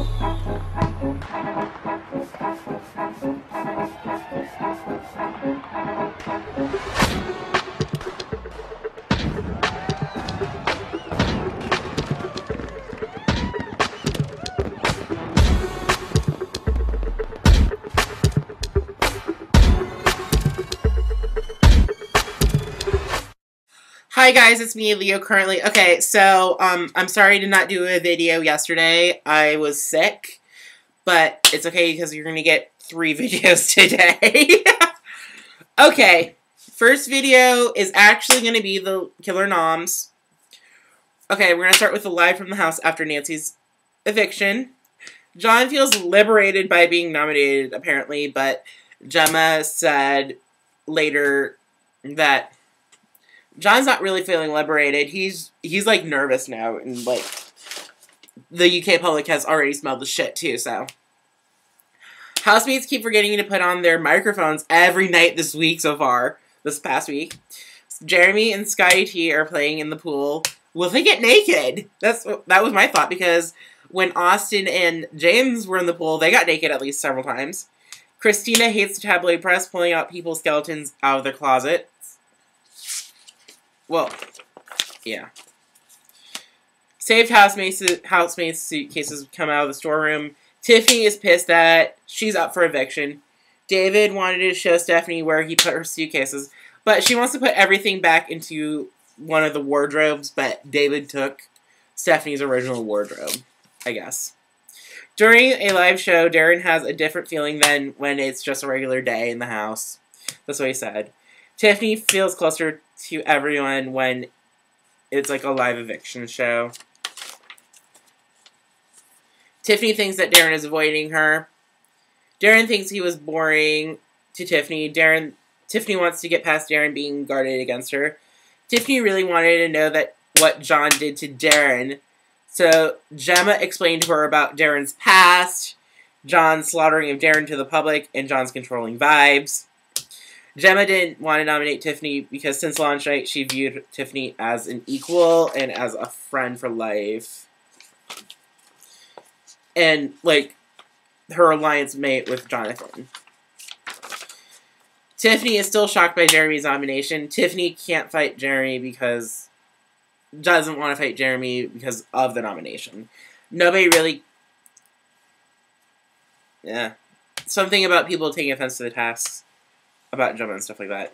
Thank you. Hi guys, it's me, Leo, currently. Okay, so, um, I'm sorry to not do a video yesterday. I was sick, but it's okay because you're gonna get three videos today. okay, first video is actually gonna be the Killer Noms. Okay, we're gonna start with the live from the house after Nancy's eviction. John feels liberated by being nominated, apparently, but Gemma said later that John's not really feeling liberated. He's he's like nervous now, and like the UK public has already smelled the shit too. So housemates keep forgetting to put on their microphones every night this week so far. This past week, Jeremy and Scotty T are playing in the pool. Will they get naked? That's that was my thought because when Austin and James were in the pool, they got naked at least several times. Kristina hates the tabloid press pulling out people's skeletons out of their closet. Well, yeah. Saved housemates, housemates suitcases come out of the storeroom. Tiffany is pissed that she's up for eviction. David wanted to show Stephanie where he put her suitcases, but she wants to put everything back into one of the wardrobes, but David took Stephanie's original wardrobe, I guess. During a live show, Darren has a different feeling than when it's just a regular day in the house. That's what he said. Tiffany feels closer to everyone when it's like a live eviction show. Tiffany thinks that Darren is avoiding her. Darren thinks he was boring to Tiffany. Darren Tiffany wants to get past Darren being guarded against her. Tiffany really wanted to know that what John did to Darren. So Gemma explained to her about Darren's past, John's slaughtering of Darren to the public, and John's controlling vibes. Gemma didn't want to nominate Tiffany because since launch night, she viewed Tiffany as an equal and as a friend for life. And, like, her alliance mate with Jonathan. Tiffany is still shocked by Jeremy's nomination. Tiffany can't fight Jeremy because doesn't want to fight Jeremy because of the nomination. Nobody really Yeah. Something about people taking offense to the tasks about Gemma and stuff like that.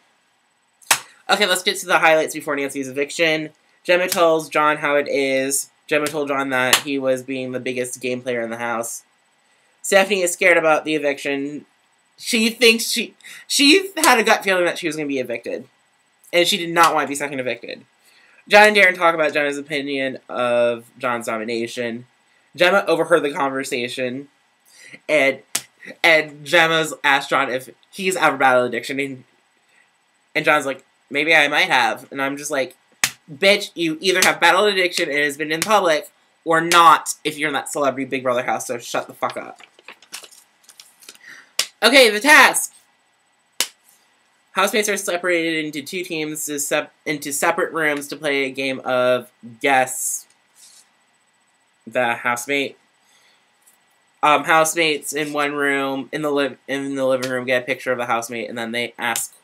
Okay, let's get to the highlights before Nancy's eviction. Gemma tells John how it is. Gemma told John that he was being the biggest game player in the house. Stephanie is scared about the eviction. She thinks she she had a gut feeling that she was going to be evicted, and she did not want to be second evicted. John and Darren talk about Gemma's opinion of John's nomination. Gemma overheard the conversation, and and Gemma's asked John if he's ever battled addiction, and, and John's like, maybe I might have. And I'm just like, bitch, you either have battled addiction and has been in public, or not if you're in that celebrity Big Brother house, so shut the fuck up. Okay, the task. Housemates are separated into two teams to sep into separate rooms to play a game of guess the housemate um, housemates in one room in the live in the living room get a picture of the housemate, and then they ask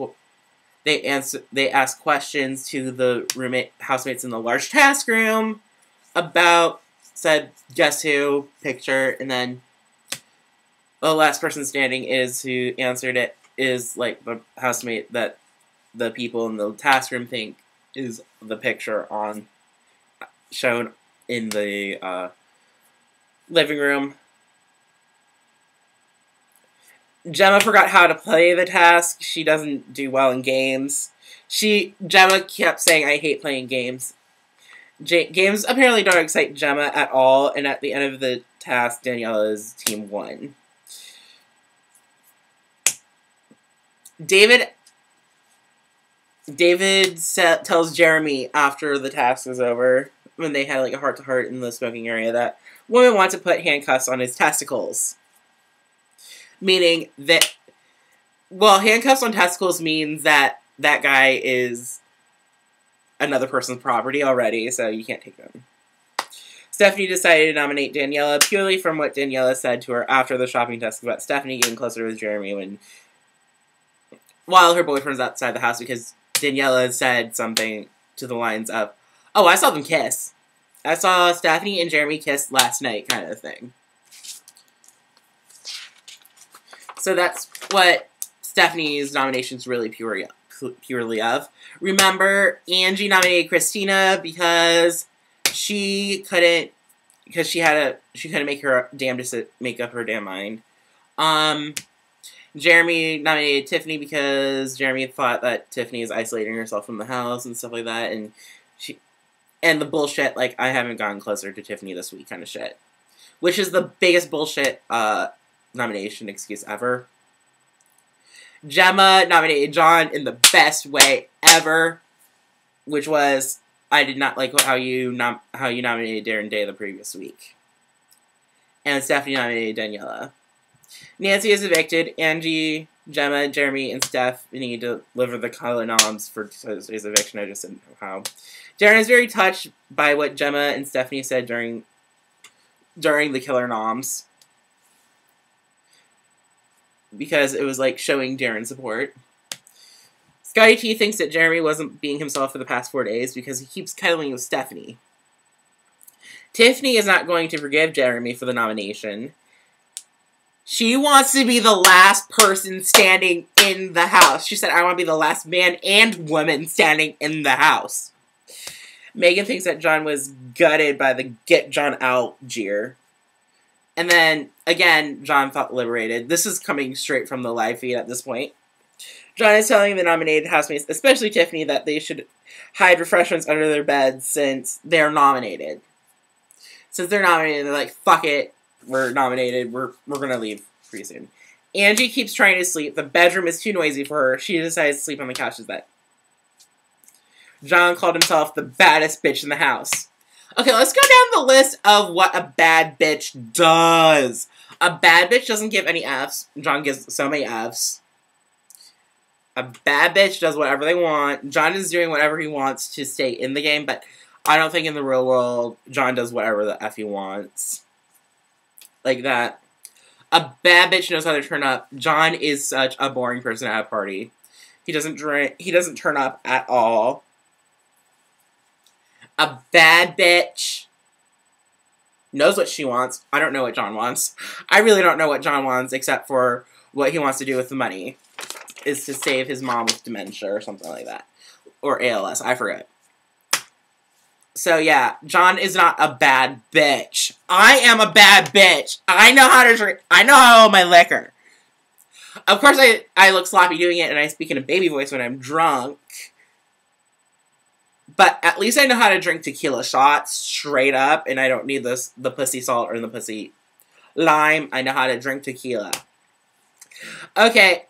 they answer they ask questions to the roommate housemates in the large task room about said guess who picture, and then the last person standing is who answered it is like the housemate that the people in the task room think is the picture on shown in the uh, living room Gemma forgot how to play the task. She doesn't do well in games. She Gemma kept saying, "I hate playing games." J games apparently don't excite Gemma at all, and at the end of the task, Danniella's team won. David David tells Jeremy after the task is over, when they had like a heart to heart in the smoking area, that women want to put handcuffs on his testicles meaning that well, handcuffs on testicles means that that guy is another person's property already, so you can't take them. Stephanie decided to nominate Danniella purely from what Danniella said to her after the shopping test about Stephanie getting closer with Jeremy when while her boyfriend's outside the house because Danniella said something to the lines of, "Oh, I saw them kiss. I saw Stephanie and Jeremy kiss last night," kind of thing. So that's what Stephanie's nominations really pure, purely of. Remember, Angie nominated Kristina because she couldn't because she had a she couldn't make her damn make up her damn mind. Um, Jeremy nominated Tiffany because Jeremy thought that Tiffany is isolating herself from the house and stuff like that, and she and the bullshit like I haven't gotten closer to Tiffany this week kind of shit, which is the biggest bullshit uh, nomination excuse ever. Gemma nominated John in the best way ever, which was I did not like how you nom- how you nominated Darren Day the previous week. And Stephanie nominated Danniella. Nancy is evicted. Angie, Gemma, Jeremy, and Steph need to deliver the killer noms for Thursday's eviction. I just didn't know how. Darren is very touched by what Gemma and Stephanie said during during the killer noms because it was like showing Darren support. Scotty T thinks that Jeremy wasn't being himself for the past four days because he keeps cuddling with Stephanie. Tiffany is not going to forgive Jeremy for the nomination. She wants to be the last person standing in the house. She said, I want to be the last man and woman standing in the house. Megan thinks that John was gutted by the get John out jeer. And then, again, John felt liberated. This is coming straight from the live feed at this point. John is telling the nominated housemates, especially Tiffany, that they should hide refreshments under their beds since they're nominated. Since they're nominated, they're like, fuck it, we're nominated, we're, we're gonna leave pretty soon. Angie keeps trying to sleep. The bedroom is too noisy for her. She decides to sleep on the couch instead. John called himself the baddest bitch in the house. Okay, let's go down the list of what a bad bitch does. A bad bitch doesn't give any Fs. John gives so many Fs. A bad bitch does whatever they want. John is doing whatever he wants to stay in the game, but I don't think in the real world John does whatever the F he wants. Like that. A bad bitch knows how to turn up. John is such a boring person at a party. He doesn't drink he doesn't turn up at all. A bad bitch knows what she wants. I don't know what John wants. I really don't know what John wants except for what he wants to do with the money is to save his mom with dementia or something like that. Or ALS, I forget. So yeah, John is not a bad bitch. I am a bad bitch. I know how to drink. I know how to hold my liquor. Of course, I, I look sloppy doing it, and I speak in a baby voice when I'm drunk. But at least I know how to drink tequila shots straight up, and I don't need this the pussy salt or the pussy lime. I know how to drink tequila. Okay,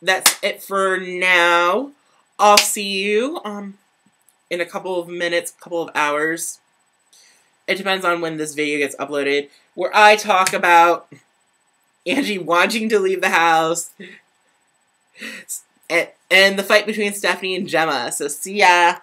that's it for now. I'll see you um in a couple of minutes, couple of hours. It depends on when this video gets uploaded, where I talk about Angie wanting to leave the house and, and the fight between Stephanie and Gemma. So see ya.